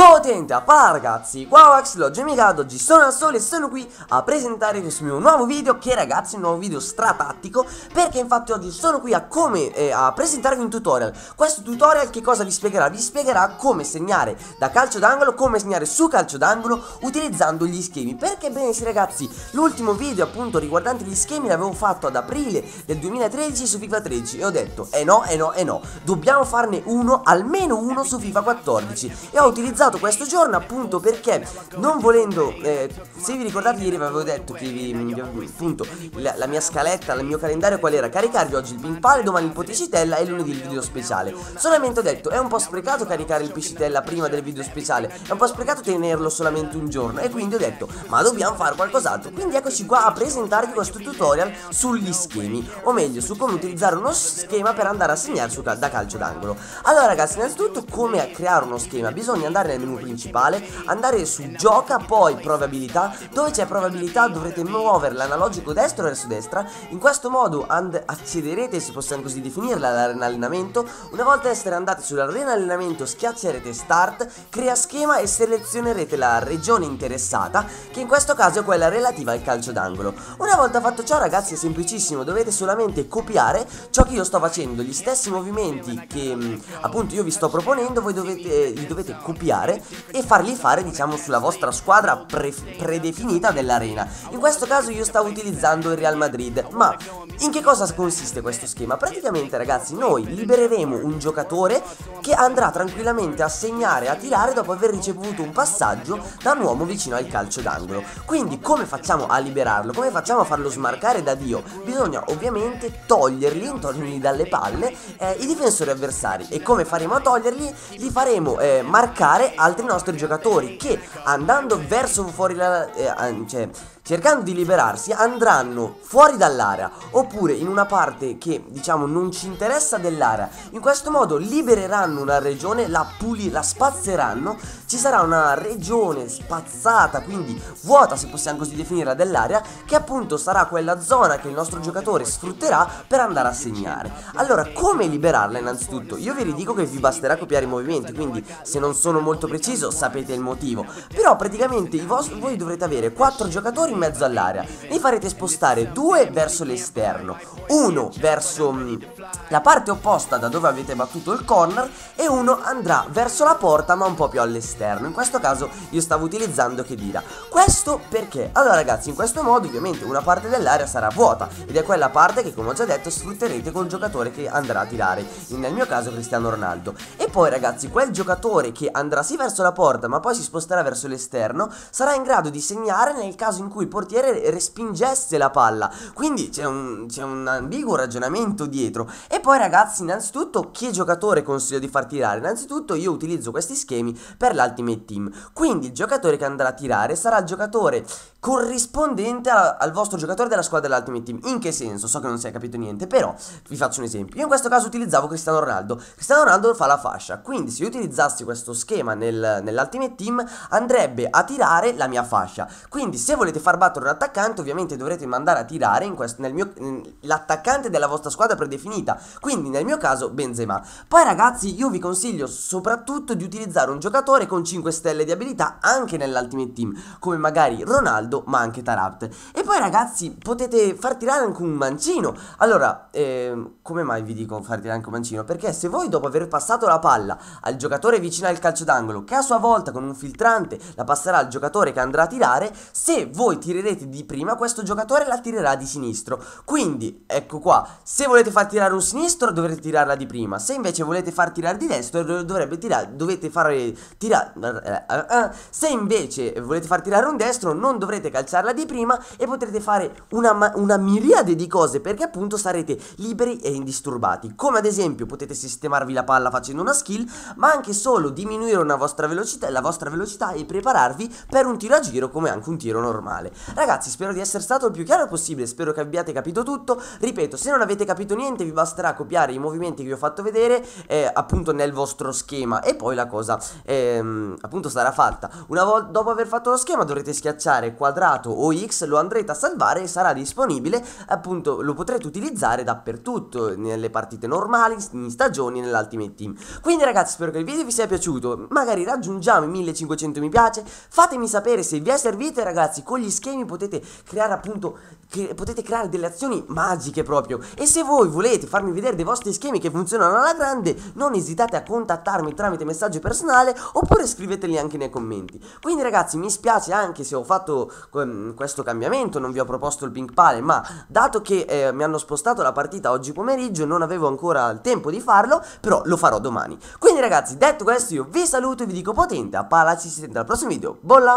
Potente a pala ragazzi, wow Axlog Mikado, oggi sono al sole e sono qui a presentare questo mio nuovo video che ragazzi è un nuovo video stratattico perché infatti oggi sono qui a come eh, a presentarvi un tutorial. Questo tutorial che cosa vi spiegherà? Vi spiegherà come segnare da calcio d'angolo, come segnare su calcio d'angolo utilizzando gli schemi. Perché bene sì ragazzi, l'ultimo video appunto riguardante gli schemi l'avevo fatto ad aprile del 2013 su FIFA 13 e ho detto eh no, eh no, eh no, dobbiamo farne uno, almeno uno su FIFA 14 e ho utilizzato utilizzato questo giorno appunto perché non volendo, eh, se vi ricordate ieri avevo detto che vi, appunto la, la, mia scaletta, il mio calendario qual era? Caricarvi oggi il pong, domani il poticitella e lunedì il video speciale. Solamente ho detto è un po' sprecato caricare il piscitella prima del video speciale, è un po' sprecato tenerlo solamente un giorno e quindi ho detto ma dobbiamo fare qualcos'altro. Quindi eccoci qua a presentarvi questo tutorial sugli schemi, o meglio su come utilizzare uno schema per andare a segnare su, da calcio d'angolo. Allora ragazzi innanzitutto come creare uno schema bisogna andare nel menu principale, andare su gioca, poi probabilità, dove c'è probabilità dovrete muovere l'analogico destro verso destra, in questo modo accederete, se possiamo così definirla, all'arena allenamento, una volta essere andati sull'arena allenamento schiaccerete start, crea schema e selezionerete la regione interessata, che in questo caso è quella relativa al calcio d'angolo. Una volta fatto ciò ragazzi è semplicissimo, dovete solamente copiare ciò che io sto facendo, gli stessi movimenti che appunto io vi sto proponendo, voi dovete, li dovete copiare fare e farli fare diciamo sulla vostra squadra pre predefinita dell'arena. In questo caso io stavo utilizzando il Real Madrid, ma in che cosa consiste questo schema? Praticamente ragazzi noi libereremo un giocatore che andrà tranquillamente a segnare, a tirare dopo aver ricevuto un passaggio da un uomo vicino al calcio d'angolo. Quindi come facciamo a liberarlo? Come facciamo a farlo smarcare da Dio? Bisogna ovviamente togliergli, togliergli dalle palle eh, i difensori avversari e come faremo a toglierli? Li faremo eh, marcare altri nostri giocatori che andando verso fuori la... Eh, cioè, cercando di liberarsi andranno fuori dall'area oppure in una parte che diciamo non ci interessa dell'area. In questo modo libereranno una regione la puli la spazzeranno. Ci sarà una regione spazzata quindi vuota se possiamo così definirla dell'area che appunto sarà quella zona che il nostro giocatore sfrutterà per andare a segnare. Allora come liberarla innanzitutto? Io vi ridico che vi basterà copiare i movimenti quindi se non sono molto preciso sapete il motivo. Però praticamente voi dovrete avere 4 giocatori mezzo all'area Ne farete spostare due verso l'esterno Uno verso mm, la parte opposta da dove avete battuto il corner E uno andrà verso la porta ma un po' più all'esterno. In questo caso io stavo utilizzando Kedira Questo perché? Allora ragazzi in questo modo ovviamente una parte dell'area sarà vuota Ed è quella parte che come ho già detto sfrutterete col giocatore che andrà a tirare Nel mio caso Cristiano Ronaldo. E poi ragazzi quel giocatore che andrà sì verso la porta ma poi si sposterà verso l'esterno Sarà in grado di segnare nel caso in cui il portiere respingesse la palla. Quindi c'è un, un, ambiguo ragionamento dietro. E poi ragazzi innanzitutto che giocatore consiglio di far tirare? Innanzitutto io utilizzo questi schemi per l'Ultimate Team. Quindi il giocatore che andrà a tirare sarà il giocatore corrispondente a, al vostro giocatore della squadra dell'Ultimate Team. In che senso? So che non si è capito niente però vi faccio un esempio. Io in questo caso utilizzavo Cristiano Ronaldo. Cristiano Ronaldo fa la fascia. Quindi se io utilizzassi questo schema nel, nell'Ultimate Team andrebbe a tirare la mia fascia. Quindi se volete far battere un ovviamente dovrete mandare a tirare questo, mio, l'attaccante della vostra squadra predefinita. Quindi nel mio caso Benzema. Poi ragazzi io vi consiglio soprattutto di utilizzare un giocatore con 5 stelle di abilità anche nell'Ultimate Team come magari Ronaldo ma anche Tarapt e poi ragazzi potete far tirare anche un mancino. Allora eh, come mai vi dico far tirare anche un mancino? Perché se voi dopo aver passato la palla al giocatore vicino al calcio d'angolo che a sua volta con un filtrante la passerà al giocatore che andrà a tirare se voi tirerete di prima questo giocatore la tirerà di sinistro. Quindi ecco qua Se volete far tirare un sinistro dovrete tirarla di prima. Se invece volete far tirare di destro dovrebbe tirare Dovete fare tirare uh, uh, uh. Se invece volete far tirare un destro non dovrete calciarla di prima E potrete fare una, una miriade di cose Perché appunto sarete liberi e indisturbati. Come ad esempio potete sistemarvi la palla facendo una skill Ma anche solo diminuire vostra velocità, la vostra velocità e prepararvi per un tiro a giro come anche un tiro normale Ragazzi spero di essere stato il più chiaro possibile Spero che abbiate capito tutto. Ripeto se non avete capito niente vi basterà copiare i movimenti che vi ho fatto vedere eh, Appunto nel vostro schema. E poi la cosa ehm, appunto sarà fatta. Una volta dopo aver fatto lo schema dovrete schiacciare quadrato o X lo andrete a salvare e sarà disponibile appunto lo potrete utilizzare dappertutto nelle partite normali, in stagioni, nell'Ultimate Team. Quindi ragazzi spero che il video vi sia piaciuto. Magari raggiungiamo i 1500 mi piace. Fatemi sapere se vi è servito ragazzi con gli schemi potete creare appunto che potete creare delle azioni magiche proprio. E se voi volete farmi vedere dei vostri schemi che funzionano alla grande non esitate a contattarmi tramite messaggio personale oppure scriveteli anche nei commenti. Quindi ragazzi mi spiace anche se ho fatto um, questo cambiamento non vi ho proposto il pink pale ma dato che eh, mi hanno spostato la partita oggi pomeriggio non avevo ancora il tempo di farlo però lo farò domani. Quindi ragazzi detto questo io vi saluto e vi dico potente a pala ci si sente al prossimo video. Bolla